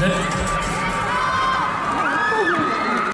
ですね。